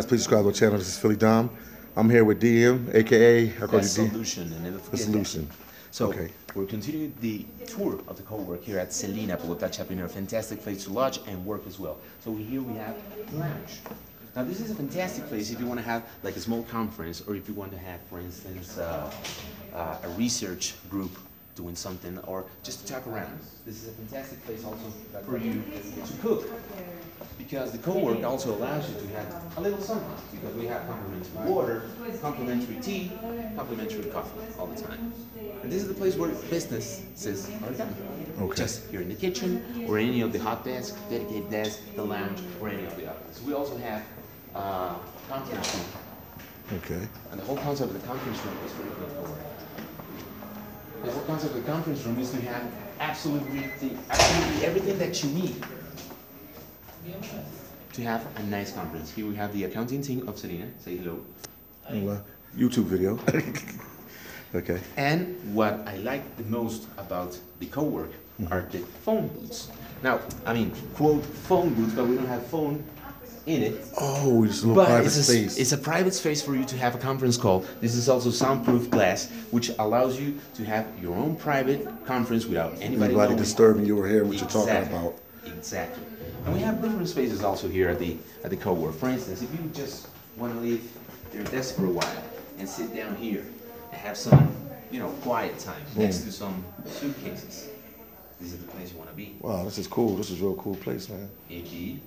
Please subscribe to our channel. This is Philly Dom. I'm here with DM, aka I call The you D. solution, and never The forget solution. that. So Okay. we're continuing the tour of the co-work here at Selina Bogota Chapinero. Fantastic place to lodge and work as well. So here we have lounge. Now this is a fantastic place if you want to have like a small conference or if you want to have, for instance, uh, uh, a research group doing something or just to talk around. This is a fantastic place also for you to cook because the co-work also allows you to have a little something because we have complimentary water, complimentary tea, complimentary coffee all the time. And this is the place where businesses are done. Okay. Just here in the kitchen or any of the hot desks, dedicated desks, the lounge, or any of the others. We also have uh, conference room, Okay. and the whole concept of the conference room is very good for The whole concept of the conference room is to have absolutely, absolutely everything that you need to have a nice conference. Here we have the accounting team of Serena. Say hello. Well, uh, YouTube video. okay. And what I like the most about the co-work are the phone booths. Now, I mean, quote phone booths, but we don't have phone in it. Oh, it's a little But private it's a, space. it's a private space for you to have a conference call. This is also soundproof glass, which allows you to have your own private conference without anybody, Anybody disturbing you or hearing what you're talking about. Exactly. And we have different spaces also here at the at the co-work. For instance, if you just want to leave your desk for a while and sit down here and have some, you know, quiet time hmm. next to some suitcases, this is the place you want to be. Wow, this is cool. This is a real cool place, man. Indeed.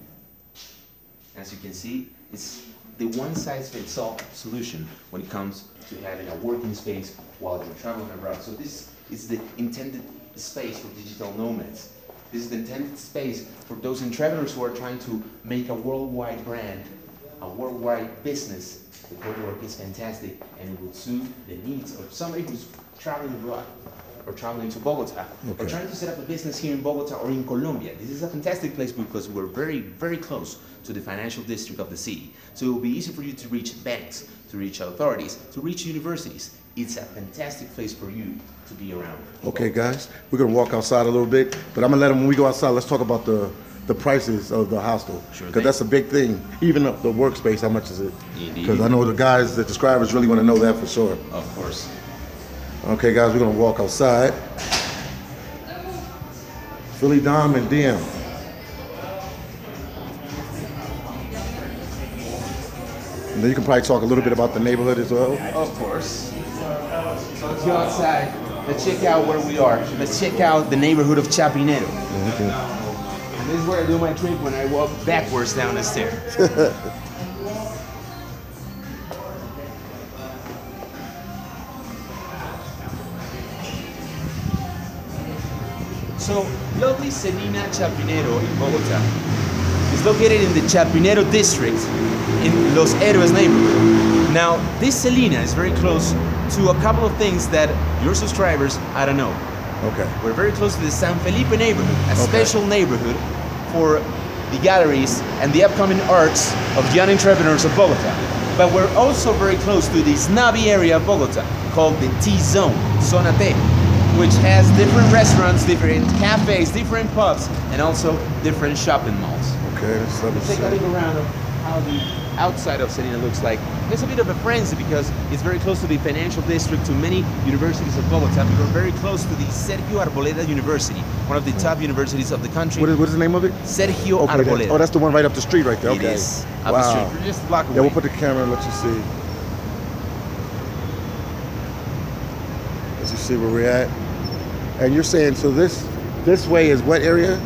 As you can see, it's the one-size-fits-all solution when it comes to having a working space while you're traveling abroad. So this is the intended space for digital nomads. This is the intended space for those entrepreneurs who are trying to make a worldwide brand, a worldwide business. The co-work is fantastic and it will suit the needs of somebody who's traveling abroad or traveling to Bogota or trying to set up a business here in Bogota or in Colombia. This is a fantastic place because we're very, very close to the financial district of the city. So it will be easy for you to reach banks, to reach authorities, to reach universities. It's a fantastic place for you to be around. Okay, guys, we're gonna walk outside a little bit, but I'm gonna let them. When we go outside, let's talk about the the prices of the hostel Sure because thing. that's a big thing. Even the, the workspace, how much is it? Because I know the guys, the describers, really want to know that for sure. Of course. Okay, guys, we're gonna walk outside. Philly Dom and DM. And then you can probably talk a little bit about the neighborhood as well. Of course. So let's go outside. Let's check out where we are. Let's check out the neighborhood of Chapinero. And this is where I do my trick when I walk backwards down the stairs. so, lovely Selina Chapinero in Bogota is located in the Chapinero district in Los Héroes neighborhood. Now, this Selina is very close to a couple of things that your subscribers I don't know. Okay. We're very close to the San Felipe neighborhood, a Okay. special neighborhood for the galleries and the upcoming arts of young entrepreneurs of Bogota. But we're also very close to the snobby area of Bogota called the T Zone, Zona T, which has different restaurants, different cafes, different pubs, and also different shopping malls. Okay, let's let Take a look around of how the outside of Selina looks like. It's a bit of a frenzy because it's very close to the financial district, to many universities of Bogota. We are very close to the Sergio Arboleda University, one of the top universities of the country. What is, what is the name of it? Sergio Okay, that- Arboleda. oh, that's the one right up the street right there. It Okay. is up wow. the street. We're just a block away. Yeah, we'll put the camera and let you see. Let you see where we're at. And you're saying so this this way is what area?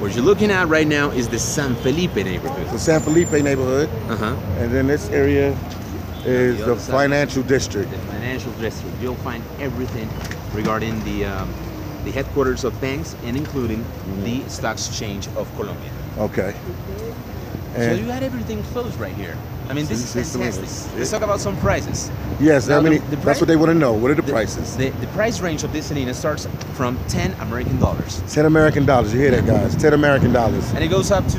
What you're looking at right now is the San Felipe neighborhood. The San Felipe neighborhood, Uh huh. and then this area is the the financial district. The financial district. You'll find everything regarding the um, the headquarters of banks and including the stock exchange of Colombia. Okay. So eh. you had everything closed right here. I mean, this is see some of fantastic. Let's talk about some prices. yes, Now, I mean the- the that's what they want to know. What are the, The- prices? The, the price range of this Selina starts from 10 American dollars. Ten American dollars. You hear that, guys? Ten American dollars. And it goes up to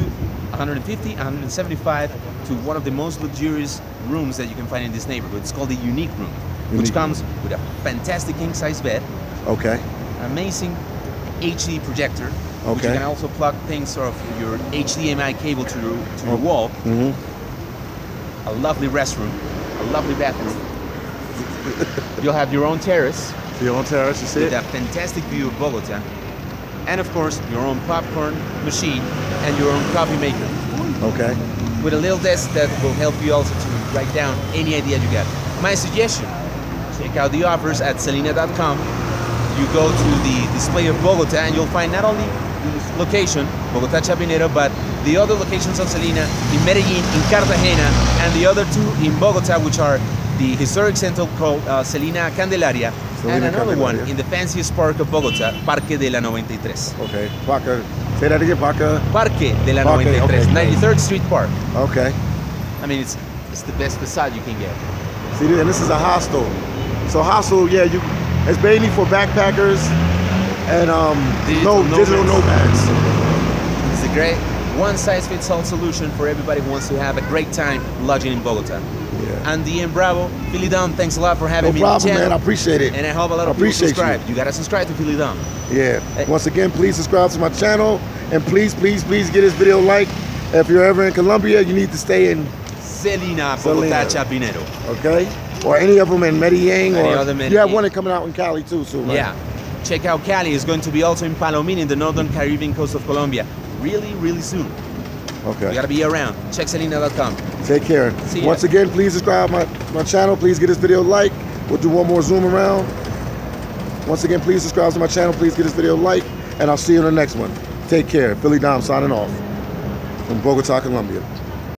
150, 175 to one of the most luxurious rooms that you can find in this neighborhood. It's called the Unique Room, which Unique comes with a fantastic king size bed, Okay. an amazing HD projector, which you can also plug things sort of your HDMI cable to your, to your wall. Mm-hmm. a lovely restroom, a lovely bathroom. You'll have your own terrace Your own terrace, you see with it? a fantastic view of Bogota. And of course, your own popcorn machine and your own coffee maker. Okay. With a little desk that will help you also to write down any idea you get. My suggestion, check out the offers at selina.com. You go to the display of Bogota and you'll find not only location, Bogota Chapinero, but the other locations of Selina in Medellin, in Cartagena, and the other two in Bogota, which are the historic center called uh, Selina Candelaria, and another one in the fanciest park of Bogota, Parque de la 93. Okay. Parker. Say that again, Parker. Parque de la Parque, 93, okay, 93rd Street Park. Okay. I mean, it's it's the best facade you can get. See, and this is a hostel. So hostel, yeah, you it's mainly for backpackers and um Digital no digital nomads. nomads. It's a great one-size-fits-all solution for everybody who wants to have a great time lodging in Bogota. Yeah. And DM Bravo, Philly Dom, thanks a lot for having No me problem, man. I appreciate it. and I hope a lot I of people appreciate you. subscribe. You. gotta subscribe to Philly Dom. Yeah. Hey. Once again, please subscribe to my channel and please, please, please get this video like. If you're ever in Colombia, you need to stay in, Selina, Bogota, Chapinero. okay? Or any of them in Medellin Any or other you have Medellin. one coming out in Cali too soon. right? Yeah. Check out Cali. It's going to be also in Palomino in the northern Caribbean coast of Colombia. Really, really soon. Okay. You gotta be around. Check Selina.com. Take care. See ya. Once again, please subscribe my, my channel. Please get this video a like. We'll do one more zoom around. Once again, please subscribe to my channel. Please get this video a like. And I'll see you in the next one. Take care. Philly Dom signing off from Bogota, Colombia.